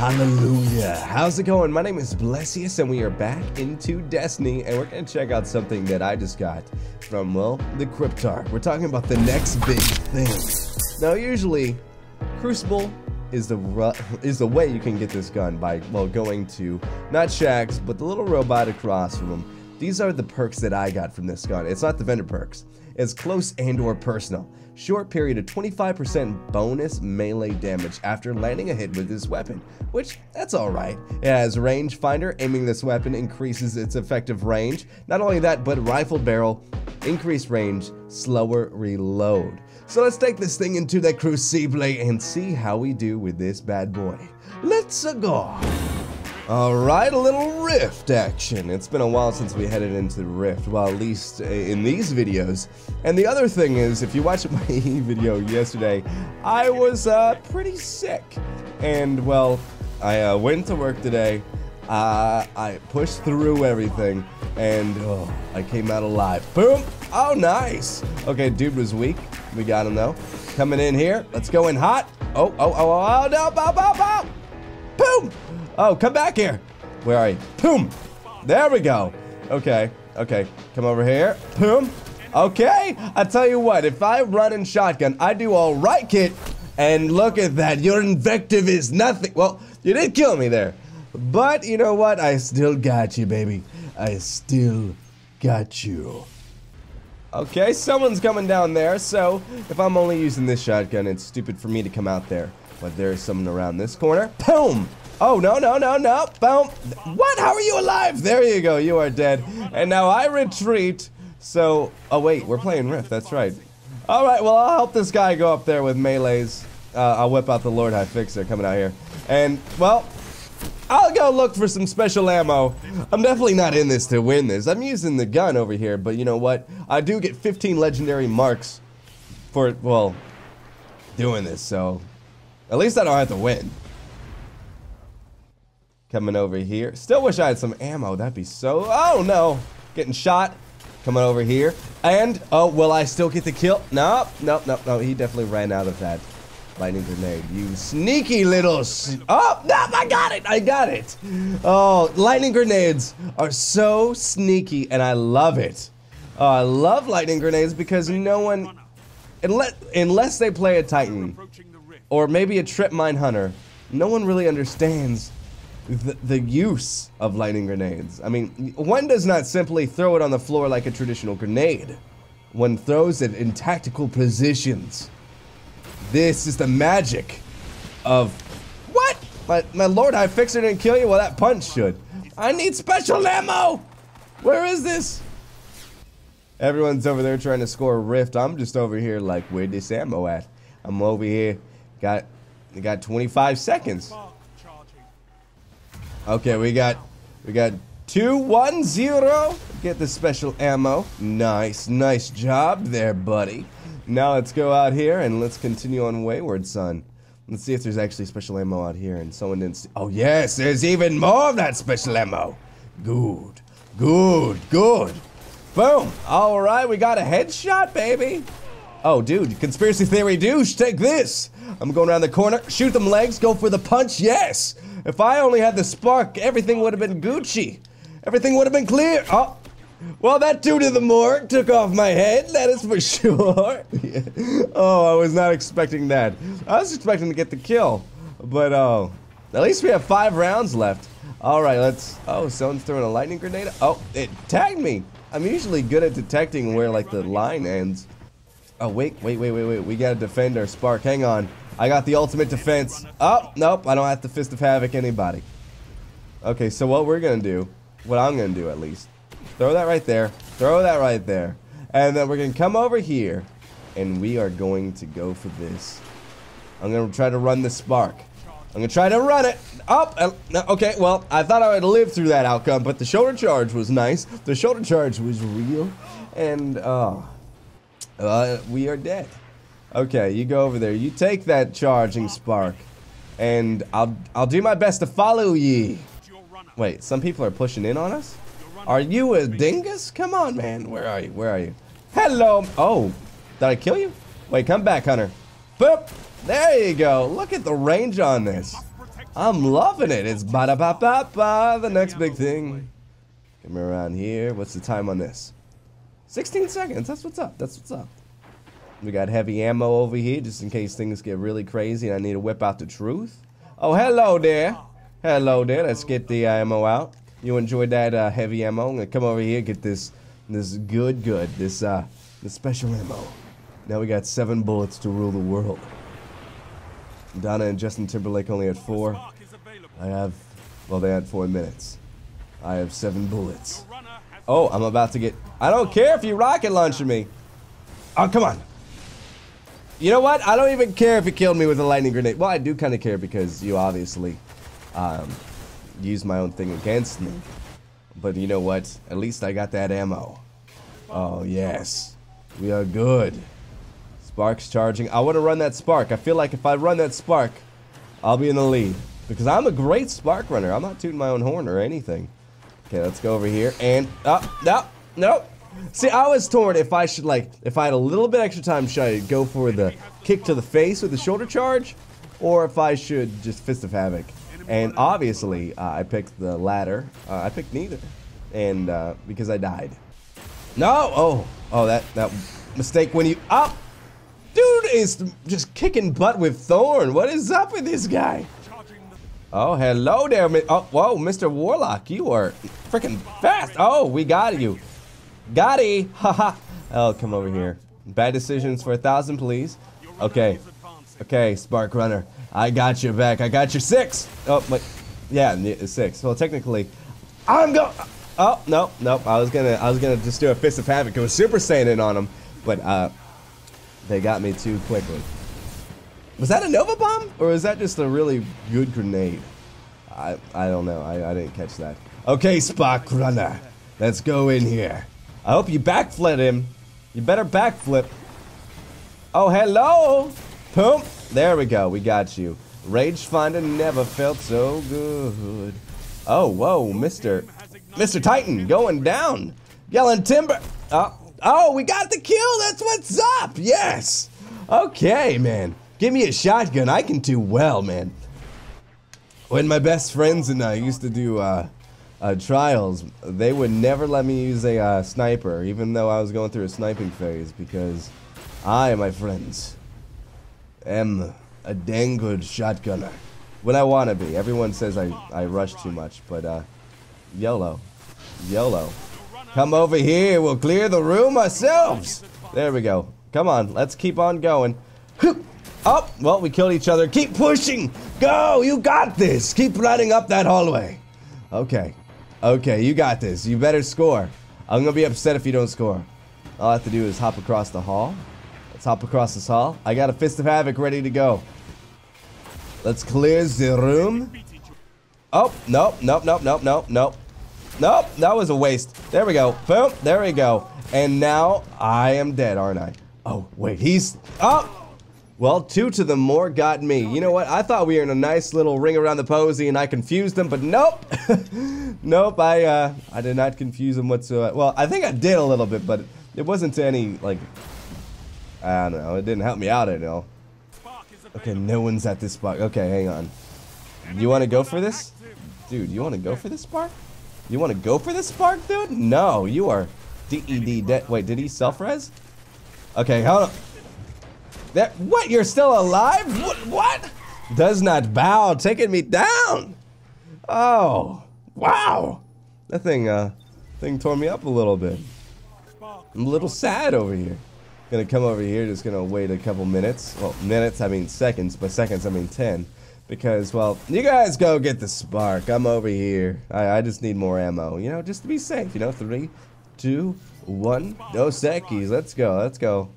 Hallelujah. How's it going? My name is Blessious, and we are back into Destiny, and we're going to check out something that I just got from, well, the Cryptarch. We're talking about the next big thing. Now, usually, Crucible is the is the way you can get this gun by, well, going to, not Shaxx, but the little robot across from him. These are the perks that I got from this gun. It's not the vendor perks. It's close and or personal short period of 25% bonus melee damage after landing a hit with this weapon, which that's alright. It has rangefinder, aiming this weapon increases its effective range. Not only that, but rifle barrel, increased range, slower reload. So let's take this thing into the Crucible and see how we do with this bad boy. Let's go! Alright, a little Rift action. It's been a while since we headed into the Rift, well at least uh, in these videos. And the other thing is, if you watched my video yesterday, I was uh, pretty sick. And well, I uh, went to work today, uh, I pushed through everything, and oh, I came out alive. Boom! Oh, nice! Okay, dude was weak. We got him though. Coming in here. Let's go in hot. Oh, oh, oh, oh, oh no, bow, bow, bow! Boom! Oh, come back here. Where are you? Boom. There we go. Okay. Okay. Come over here. Boom. Okay. I tell you what, if I run in shotgun, I do all right, kid. And look at that. Your invective is nothing. Well, you did kill me there. But you know what? I still got you, baby. I still got you. Okay, someone's coming down there, so if I'm only using this shotgun, it's stupid for me to come out there. But there's someone around this corner. Boom! Oh, no, no, no, no. Boom. What? How are you alive? There you go. You are dead. And now I retreat. So, oh, wait. We're playing Rift. That's right. All right. Well, I'll help this guy go up there with melees. Uh, I'll whip out the Lord High Fixer coming out here. And, well, I'll go look for some special ammo. I'm definitely not in this to win this. I'm using the gun over here, but you know what? I do get 15 legendary marks for, well, doing this, so at least I don't have to win. Coming over here. Still wish I had some ammo. That'd be so... Oh, no. Getting shot. Coming over here. And, oh, will I still get the kill? Nope, nope, nope, no. He definitely ran out of that lightning grenade. You sneaky little... oh, no, I got it. I got it. Oh, lightning grenades are so sneaky, and I love it. Oh, I love lightning grenades because no one... Unless, unless they play a Titan, or maybe a Trip Mine Hunter, no one really understands the, the use of lightning grenades. I mean, one does not simply throw it on the floor like a traditional grenade. One throws it in tactical positions. This is the magic of... What? My, my lord, I fixed it and kill you? Well, that punch should. I need special ammo! Where is this? Everyone's over there trying to score a rift. I'm just over here like, where this ammo at? I'm over here. Got, got 25 seconds. Okay, we got we got two one zero. Get the special ammo. Nice, nice job there, buddy. Now let's go out here and let's continue on Wayward Son. Let's see if there's actually special ammo out here and someone didn't see. Oh yes, there's even more of that special ammo. Good, good, good. Boom. All right, we got a headshot, baby. Oh, dude, conspiracy theory douche, take this. I'm going around the corner, shoot them legs, go for the punch, yes. If I only had the spark, everything would have been Gucci. Everything would have been clear. Oh, well, that dude in the morgue took off my head, that is for sure. Oh, I was not expecting that. I was expecting to get the kill. But, oh, uh, at least we have five rounds left. All right, let's... Oh, someone's throwing a lightning grenade. Oh, it tagged me. I'm usually good at detecting where, like, the line ends. Oh, wait, wait, wait, wait, wait. We gotta defend our spark. Hang on. I got the ultimate defense. Oh, nope, I don't have to Fist of Havoc anybody. Okay, so what we're gonna do, what I'm gonna do at least, throw that right there, throw that right there, and then we're gonna come over here, and we are going to go for this. I'm gonna try to run the spark. I'm gonna try to run it. Oh, okay, well, I thought I would live through that outcome, but the shoulder charge was nice. The shoulder charge was real, and, uh, uh we are dead. Okay, you go over there. You take that charging spark, and I'll I'll do my best to follow ye. Wait, some people are pushing in on us. Are you a dingus? Come on, man. Where are you? Where are you? Hello. Oh, did I kill you? Wait, come back, Hunter. Boop. There you go. Look at the range on this. I'm loving it. It's ba da ba ba ba. The next big thing. Come around here. What's the time on this? 16 seconds. That's what's up. That's what's up. We got heavy ammo over here just in case things get really crazy and I need to whip out the truth. Oh, hello there. Hello there. Let's get the ammo out. You enjoyed that uh, heavy ammo? I'm gonna come over here get this this good good this uh this special ammo. Now we got seven bullets to rule the world. Donna and Justin Timberlake only had four. I have well they had four minutes. I have seven bullets. Oh, I'm about to get I don't care if you rocket launcher me. Oh come on. You know what? I don't even care if you killed me with a lightning grenade. Well, I do kind of care because you obviously um, used my own thing against me. But you know what? At least I got that ammo. Oh, yes. We are good. Spark's charging. I want to run that spark. I feel like if I run that spark, I'll be in the lead. Because I'm a great spark runner. I'm not tooting my own horn or anything. Okay, let's go over here. And, oh, no, no, See, I was torn if I should like, if I had a little bit extra time, should I go for the kick to the face with the shoulder charge, or if I should just fist of havoc. And obviously, uh, I picked the latter. Uh, I picked neither, and uh, because I died. No, oh, oh, that that mistake when you up. Dude is just kicking butt with Thorn. What is up with this guy? Oh, hello there. Oh, whoa, Mr. Warlock, you are freaking fast. Oh, we got you. Gotti! Haha! oh, come over here. Bad decisions for a thousand, please. Okay. Okay, Spark Runner. I got your back. I got your six. Oh. Yeah, six. Well, technically, I'm go. Oh no, nope. I was gonna, I was gonna just do a fist of havoc. It was Super Saiyan on them, but uh, they got me too quickly. Was that a Nova Bomb, or is that just a really good grenade? I, I don't know. I, I didn't catch that. Okay, Spark Runner. Let's go in here. I hope you backflip him. You better backflip. Oh, hello! Boom! There we go. We got you. Rangefinder never felt so good. Oh, whoa, Mr. Mr. Titan going down. Yelling timber. Oh, oh, we got the kill. That's what's up. Yes. Okay, man. Give me a shotgun. I can do well, man. When my best friends and I used to do uh, uh, trials, they would never let me use a uh, sniper, even though I was going through a sniping phase, because I, my friends, am a dang good shotgunner. When I want to be. Everyone says I, I rush too much, but uh, YOLO. YOLO. Come over here, we'll clear the room ourselves. There we go. Come on, let's keep on going. Oh, well, we killed each other. Keep pushing. Go, you got this. Keep running up that hallway. Okay, Okay, you got this. You better score. I'm gonna be upset if you don't score. All I have to do is hop across the hall. Let's hop across this hall. I got a Fist of Havoc ready to go. Let's clear the room. Oh, nope, nope, nope, nope, nope, nope. Nope, that was a waste. There we go. Boom, there we go. And now I am dead, aren't I? Oh, wait, he's... Oh! Well, two to the morgue got me. You know what? I thought we were in a nice little ring around the posy and I confused them, but nope. nope, I uh, I did not confuse them whatsoever. Well, I think I did a little bit, but it wasn't to any, like, I don't know. It didn't help me out at all. Okay, no one's at this spot. Okay, hang on. You want to go for this? Dude, you want to go for this spark? You want to go for this spark, dude? No, you are DED dead. Wait, did he self-res? Okay, hold on. That what? You're still alive? What? What? Does not bow, taking me down. Oh, wow. That thing, uh, thing tore me up a little bit. I'm a little sad over here. Gonna come over here, just gonna wait a couple minutes. Well, minutes, I mean seconds, but seconds, I mean 10. Because, well, you guys go get the spark. I'm over here. I, I just need more ammo, you know, just to be safe, you know. Three, two, one. No seckies. Let's go, let's go.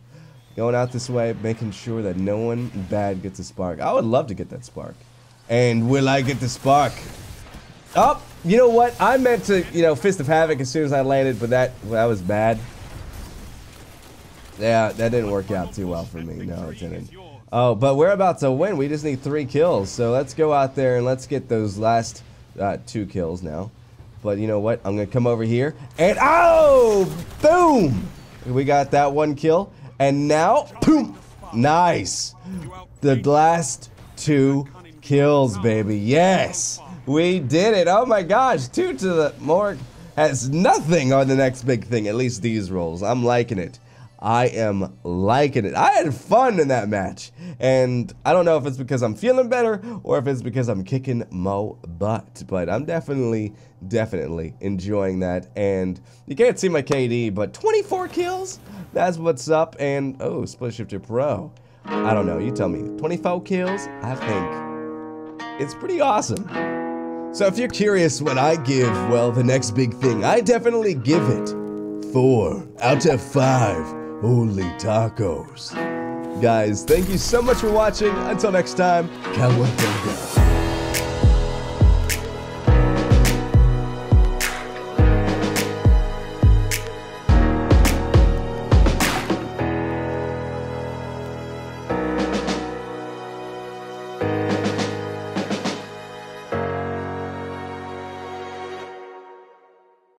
Going out this way, making sure that no one bad gets a spark. I would love to get that spark. And will I get the spark? Oh, you know what? I meant to, you know, Fist of Havoc as soon as I landed, but that that was bad. Yeah, that didn't work out too well for me. No, it didn't. Oh, but we're about to win. We just need three kills. So let's go out there and let's get those last uh, two kills now. But you know what? I'm going to come over here. And, oh, boom. We got that one kill. And now, boom, nice. The last two kills, baby. Yes, we did it. Oh my gosh, two to the morgue has nothing on the next big thing. At least these rolls. I'm liking it. I am liking it. I had fun in that match. And I don't know if it's because I'm feeling better or if it's because I'm kicking Mo butt. But I'm definitely, definitely enjoying that. And you can't see my KD, but 24 kills? That's what's up. And, oh, Split Shifter Pro. I don't know. You tell me. 24 kills? I think it's pretty awesome. So if you're curious what I give, well, the next big thing, I definitely give it 4 out of 5 Holy tacos. Guys, thank you so much for watching. Until next time, Cowabunga.